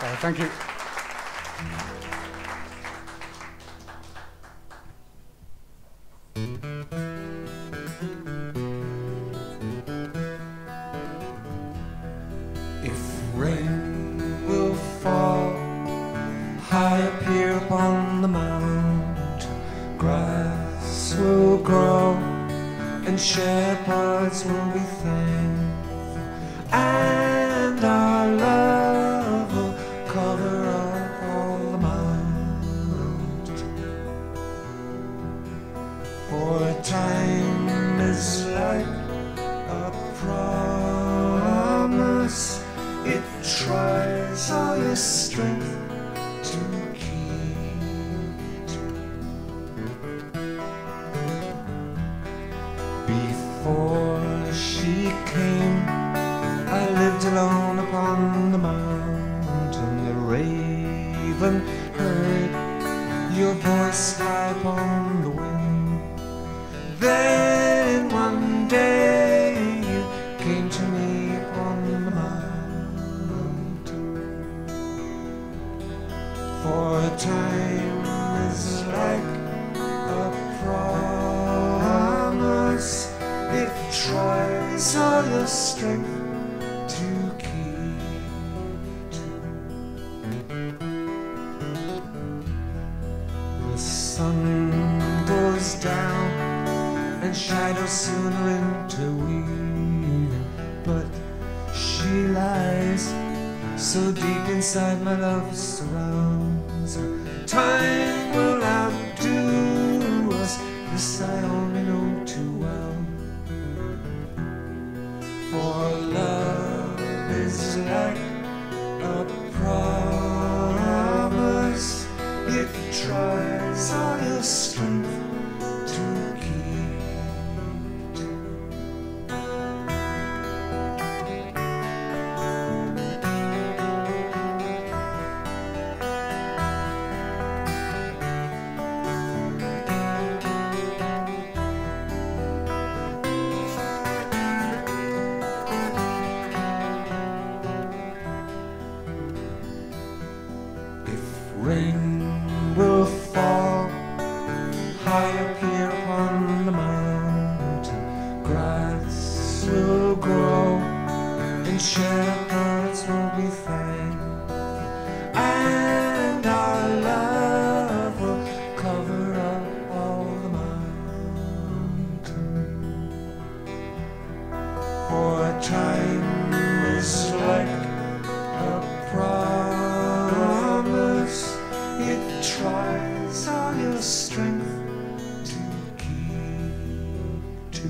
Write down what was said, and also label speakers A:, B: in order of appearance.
A: Uh, thank you.
B: If rain will fall high up here upon the mount, grass will grow and shepherds will be thankful, is like a promise. It tries all your strength to keep. Before she came, I lived alone upon the mountain. The raven heard your voice high upon the wind. Then time is like a promise. It tries all your strength to keep. The sun goes down and shadows into evening, but she lies so deep inside my love surrounds Time will outdo us, this I only know too well. For love is like a promise, it tries rain will fall high up here upon the mountain, grass will grow and shepherds strength to keep to.